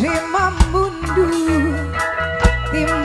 Terima mundur Tim